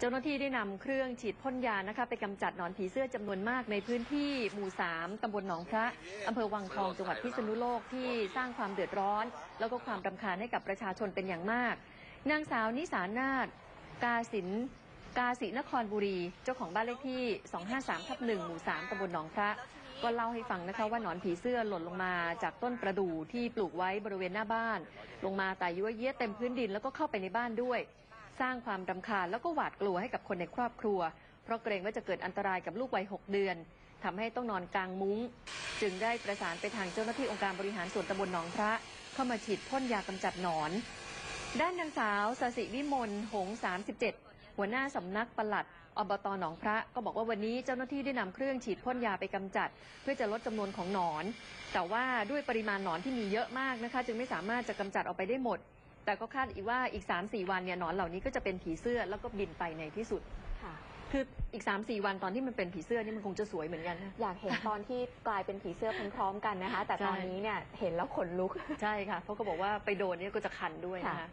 เจ้าหน้าที่ได้นำเครื่องฉีดพ่นยานะคะไปกำจัดหนอนผีเสื้อจำนวนมากในพื้นที่หมู่ 3ตำบลหนองพระอำเภอวังทองจังหวัดพิษณุโลกที่สร้างความเดือดร้อน แล้วก็ความรำคาญให้กับประชาชนเป็นอย่างมาก นางสาวนิสานาถกาสินกาสินครบุรี เจ้าของบ้านเลขที่ 253ทับ1หมู่ 3ตำบลหนองพระ ก็เล่าให้ฟังนะคะว่าหนอนผีเสื้อหล่นลงมาจากต้นประดู่ที่ปลูกไว้บริเวณหน้าบ้าน ลงมาแต่ยั่วเยี้ยเต็มพื้นดินแล้วก็เข้าไปในบ้านด้วย สร้างความรำคาญแล้วก็หวาดกลัวให้กับคนในครอบครัว เพราะเกรงว่าจะเกิดอันตรายกับลูกวัย 6 เดือนทำให้ต้องนอนกลางมุ้ง จึงได้ประสานไปทางเจ้าหน้าที่องค์การบริหารส่วนตำบลหนองพระ เข้ามาฉีดพ่นยากำจัดหนอน ด้านนางสาวสสิวิมลหงส์37 หัวหน้าสำนักปลัดอบตหนองพระก็บอกว่าวันนี้เจ้าหน้าที่ได้นำเครื่องฉีดพ่นยาไปกำจัด เพื่อจะลดจำนวนของหนอน แต่ว่าด้วยปริมาณหนอนที่มีเยอะมากนะคะ จึงไม่สามารถจะกำจัดออกไปได้หมด แต่ก็คาดอีกว่าอีก 3-4 วันเนี่ยหนอนเหล่านี้ก็จะเป็นผีเสื้อแล้วก็บินไปในที่สุด ค่ะ คืออีก 3-4 วันตอนที่มันเป็นผีเสื้อนี่มันคงจะสวยเหมือนกันนะ อยากเห็นตอนที่กลายเป็นผีเสื้อพร้อมๆกันนะคะ แต่ใช่ตอนนี้เนี่ยเห็นแล้วขนลุก ใช่ค่ะเพราะก็บอกว่าไปโดนเนี่ยก็จะคันด้วยนะคะค่ะ